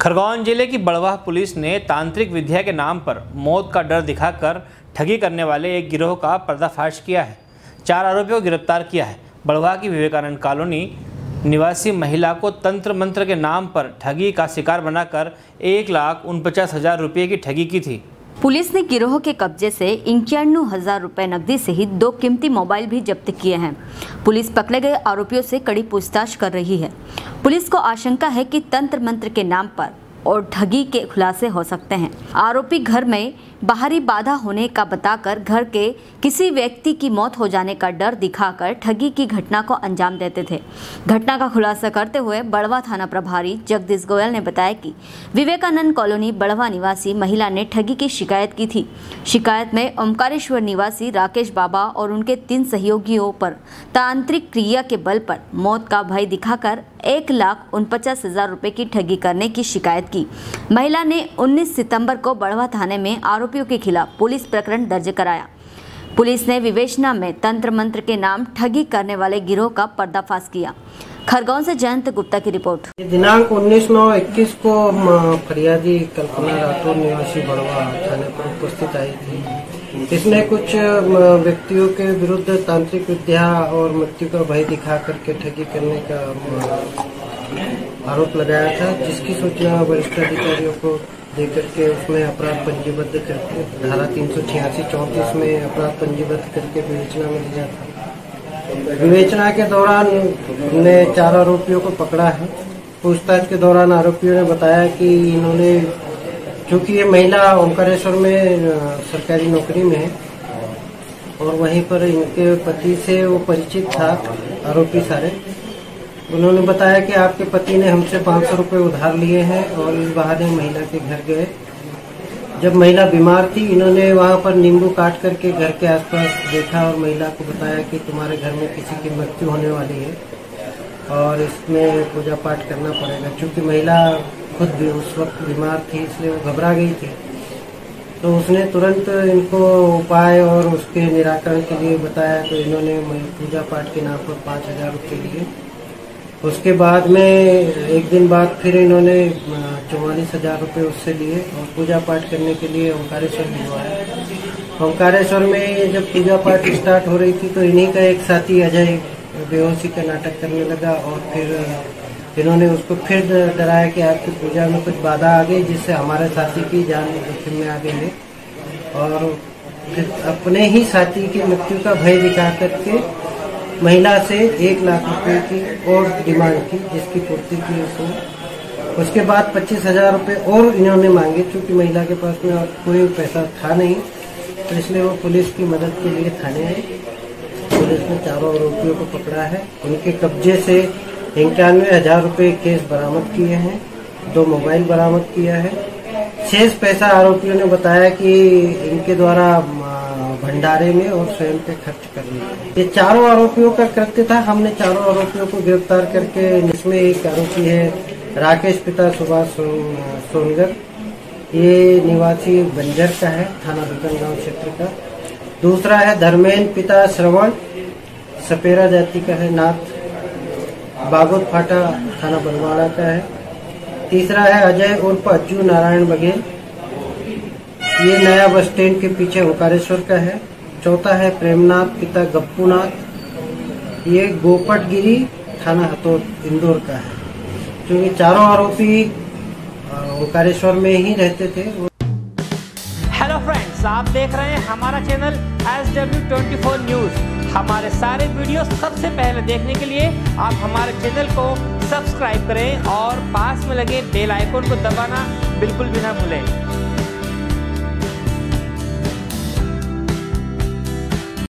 खरगोन ज़िले की बड़वाह पुलिस ने तांत्रिक विद्या के नाम पर मौत का डर दिखाकर ठगी करने वाले एक गिरोह का पर्दाफाश किया है। चार आरोपियों को गिरफ़्तार किया है। बड़वाह की विवेकानंद कॉलोनी निवासी महिला को तंत्र मंत्र के नाम पर ठगी का शिकार बनाकर एक लाख उनपचास हज़ार रुपये की ठगी की थी। पुलिस ने गिरोह के कब्जे से इक्यानवे हज़ार रुपए नकदी सहित दो कीमती मोबाइल भी जब्त किए हैं। पुलिस पकड़े गए आरोपियों से कड़ी पूछताछ कर रही है। पुलिस को आशंका है कि तंत्र मंत्र के नाम पर और ठगी के खुलासे हो सकते हैं। आरोपी घर में बाहरी बाधा होने का बताकर घर के किसी व्यक्ति की मौत हो जाने का डर दिखाकर ठगी की घटना को अंजाम देते थे। घटना का खुलासा करते हुए बड़वा थाना प्रभारी जगदीश गोयल ने बताया कि विवेकानंद कॉलोनी बड़वा निवासी महिला ने ठगी की शिकायत की थी। शिकायत में ओमकारेश्वर निवासी राकेश बाबा और उनके तीन सहयोगियों पर तांत्रिक क्रिया के बल पर मौत का भय दिखाकर एक लाख उनपचास हज़ार रुपए की ठगी करने की शिकायत की। महिला ने 19 सितंबर को बड़वा थाने में आरोपियों के खिलाफ पुलिस प्रकरण दर्ज कराया। पुलिस ने विवेचना में तंत्र मंत्र के नाम ठगी करने वाले गिरोह का पर्दाफाश किया। खरगोन से जयंत गुप्ता की रिपोर्ट। दिनांक 19 नौ इक्कीस को फरियादी कल्पना राठौर निवासी बड़वा थाने पर उपस्थित आई थी। इसने कुछ व्यक्तियों के विरुद्ध तांत्रिक विद्या और मृत्यु का भय दिखा करके ठगी करने का आरोप लगाया था, जिसकी सूचना वरिष्ठ अधिकारियों को देकर के उसमें अपराध पंजीबद्ध करके, धारा तीन सौ छियासी चौंतीस में अपराध पंजीबद्ध करके विवेचना में लिया था। विवेचना के दौरान हमने चार आरोपियों को पकड़ा है। पूछताछ के दौरान आरोपियों ने बताया कि इन्होंने, चूँकि ये महिला ओंकारेश्वर में सरकारी नौकरी में है, और वहीं पर इनके पति से वो परिचित था, आरोपी सारे। उन्होंने बताया कि आपके पति ने हमसे पाँच सौ रुपये उधार लिए हैं और इस बहाने महिला के घर गए। जब महिला बीमार थी, इन्होंने वहाँ पर नींबू काट करके घर के आसपास देखा और महिला को बताया कि तुम्हारे घर में किसी की मृत्यु होने वाली है और इसमें पूजा पाठ करना पड़ेगा। क्योंकि महिला खुद भी उस वक्त बीमार थी, इसलिए वो घबरा गई थी। तो उसने तुरंत इनको उपाय और उसके निराकरण के लिए बताया तो इन्होंने पूजा पाठ के नाम पर पाँच हज़ार रुपये लिए। उसके बाद में, एक दिन बाद फिर इन्होंने चौवालीस हज़ार रुपये उससे लिए और पूजा पाठ करने के लिए ओंकारेश्वर भिजवाया। ओंकारेश्वर में जब पूजा पाठ स्टार्ट हो रही थी तो इन्हीं का एक साथी अजय बेहोशी का नाटक करने लगा और फिर इन्होंने उसको फिर डराया कि आपकी पूजा में कुछ बाधा आ गई जिससे हमारे साथी की जान जोखिम में आ गई है। और फिर अपने ही साथी की मृत्यु का भय दिखा करके महिला से एक लाख रुपए की और डिमांड की, जिसकी पूर्ति की उसने। उसके बाद पच्चीस हज़ार रूपए और इन्होंने मांगे, क्योंकि महिला के पास में कोई पैसा था नहीं तो इसलिए वो पुलिस की मदद के लिए थाने आए। पुलिस ने चारों आरोपियों को पकड़ा है। उनके कब्जे से इक्यानवे हज़ार रूपए केस बरामद किए हैं, दो मोबाइल बरामद किया है। शेष पैसा आरोपियों ने बताया कि इनके द्वारा भंडारे में और स्वयं पे खर्च करने ये चारों आरोपियों का कृत्य था। हमने चारों आरोपियों को गिरफ़्तार करके इसमें एक आरोपी है राकेश पिता सुभाष सोनगर। ये निवासी बंजर का है, थाना गाँव क्षेत्र का। दूसरा है धर्मेंद्र पिता श्रवण। सपेरा जाति का है नाथ। बागोत फाटा थाना बलवाड़ा का है। तीसरा है अजय उर्फ़ अज्जू नारायण बघेल। ये नया बस स्टैंड के पीछे ओंकारेश्वर का है। चौथा है प्रेमनाथ, पिता गप्पूनाथ। ये गोपटगिरी थाना हतोद, इंदौर का है। क्योंकि चारों आरोपी ओंकारेश्वर में ही रहते थे हेलो फ्रेंड्स आप देख रहे हैं हमारा channel S W twenty four news हमारे सारे वीडियो सबसे पहले देखने के लिए आप हमारे चैनल को सब्सक्राइब करें और पास में लगे बेल आइकन को दबाना बिल्कुल भी ना भूलें।